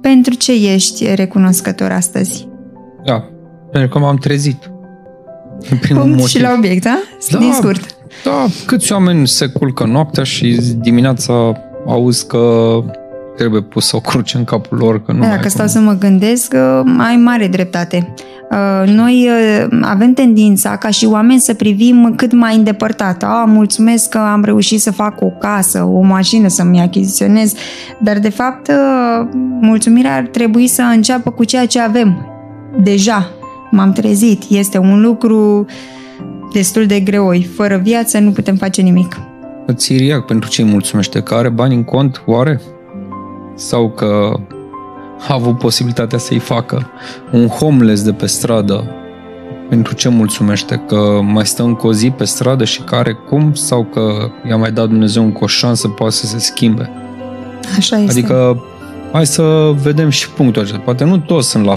Pentru ce ești recunoscător astăzi? Da, pentru că m-am trezit. Primul Punct motiv. și la obiect, da? da? Din scurt. Da, câți oameni se culcă noaptea și dimineața auzi că trebuie pus o cruce în capul lor. Că nu da, dacă stau să mă gândesc, ai mare dreptate. Uh, noi uh, avem tendința ca și oameni să privim cât mai îndepărtat. A, mulțumesc că am reușit să fac o casă, o mașină să-mi achiziționez, dar de fapt uh, mulțumirea ar trebui să înceapă cu ceea ce avem. Deja m-am trezit. Este un lucru destul de greoi. Fără viață nu putem face nimic. Țiriac pentru ce îi mulțumește? Că are bani în cont, oare? Sau că a avut posibilitatea să-i facă un homeless de pe stradă pentru ce mulțumește? Că mai stă încă o zi pe stradă și care cum? Sau că i-a mai dat Dumnezeu încă o șansă, poate să se schimbe? Așa este. Adică, hai să vedem și punctul acesta. Poate nu toți sunt la